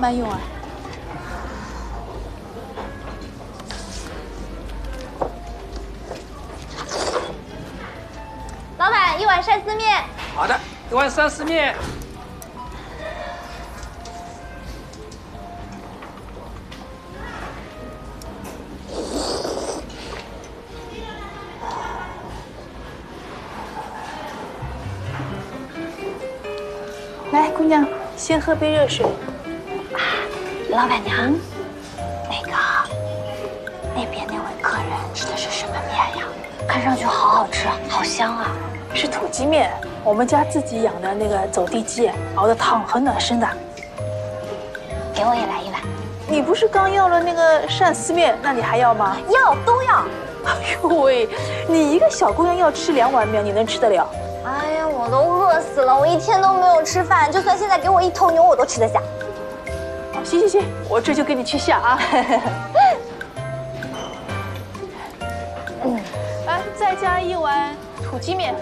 慢用啊。老板，一碗鳝丝面。好的，一碗鳝丝面。来，姑娘，先喝杯热水。老板娘，那个那边那位客人吃的是什么面呀？看上去好好吃，好香啊！是土鸡面，我们家自己养的那个走地鸡，熬的汤很暖身的。给我也来一碗。你不是刚要了那个鳝丝面，那你还要吗？要都要。哎呦喂，你一个小姑娘要吃两碗面，你能吃得了？哎呀，我都饿死了，我一天都没有吃饭，就算现在给我一头牛，我都吃得下。哦行行行，我这就给你去下啊。嗯，来，再加一碗土鸡面。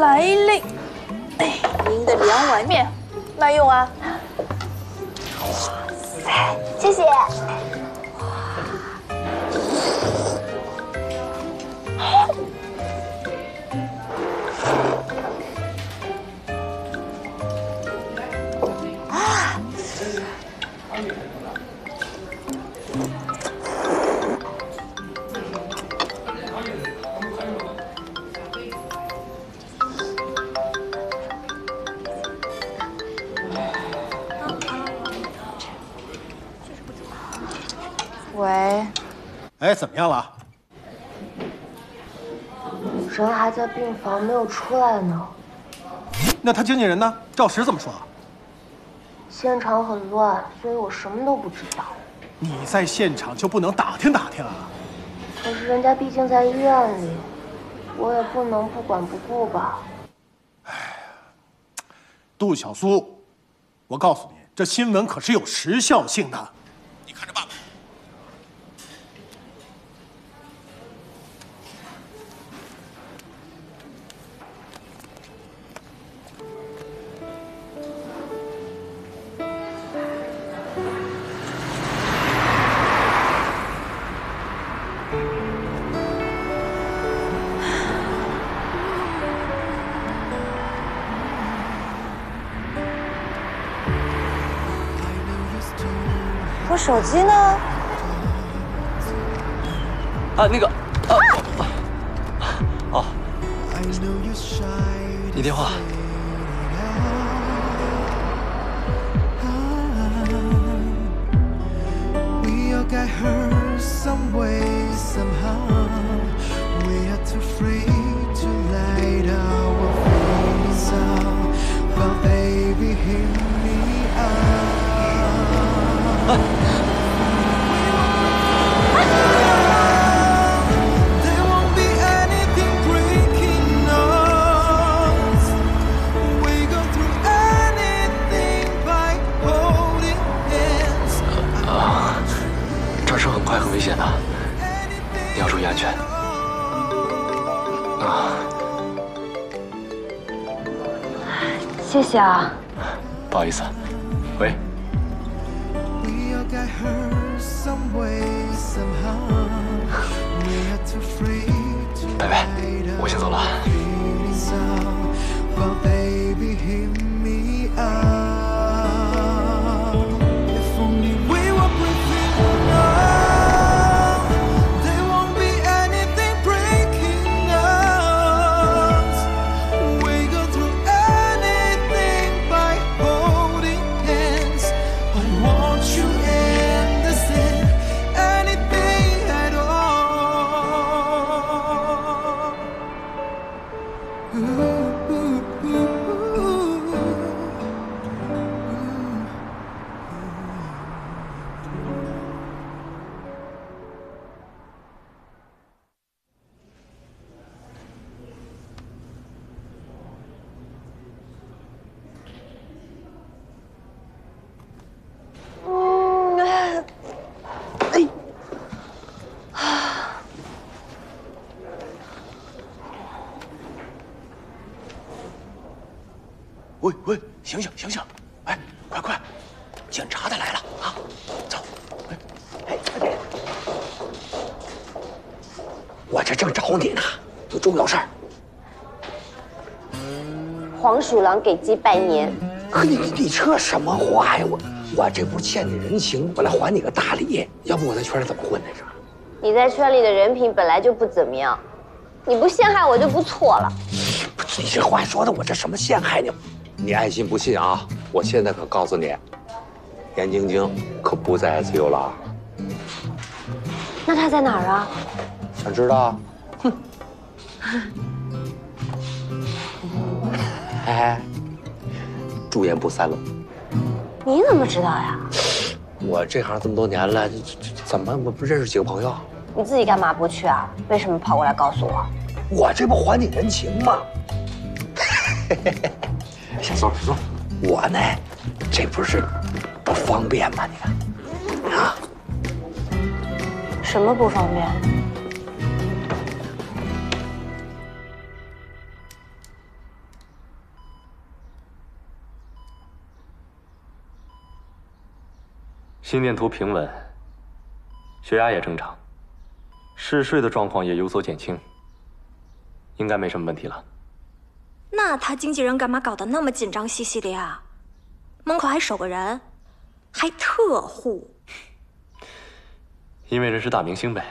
来嘞，哎，您的两碗面，慢用啊。哇塞谢谢。哎，怎么样了？人还在病房没有出来呢，那他经纪人呢？赵石怎么说？现场很乱，所以我什么都不知道。你在现场就不能打听打听啊？可是人家毕竟在医院里，我也不能不管不顾吧。哎杜小苏，我告诉你，这新闻可是有时效性的，我手机呢？啊，那个，啊，哦，你电话。谢谢啊，不好意思，喂，拜拜，我先走了。喂喂，醒醒醒醒！哎，快快，检查的来了啊！走，哎哎，快点！我这正找你呢，有重要事儿。黄鼠狼给鸡拜年，可你你你这什么话呀？我我这不是欠你人情，我来还你个大礼。要不我在圈里怎么混来着？你在圈里的人品本来就不怎么样，你不陷害我就不错了。不是你这话说的，我这什么陷害你？你爱信不信啊！我现在可告诉你，严晶晶可不在 ICU 了啊！那她在哪儿啊？想知道？哼！哎，住院部三楼。你怎么知道呀？我这行这么多年了，怎么我不认识几个朋友？你自己干嘛不去啊？为什么跑过来告诉我？我这不还你人情吗？小松，小松，我呢，这不是不方便吗？你看，啊，什么不方便？心电图平稳，血压也正常，嗜睡的状况也有所减轻，应该没什么问题了。那他经纪人干嘛搞得那么紧张兮兮的呀？门口还守个人，还特护。因为人是大明星呗。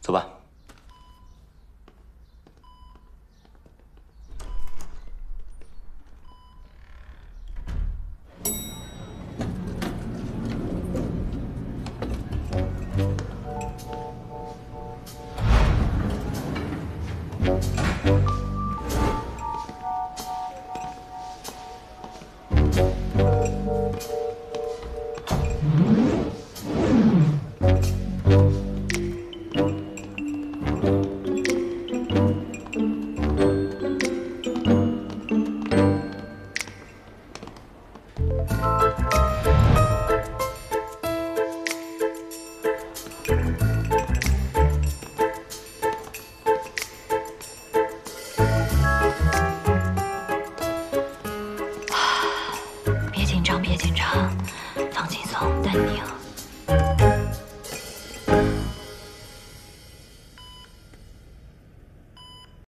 走吧。张，别你好，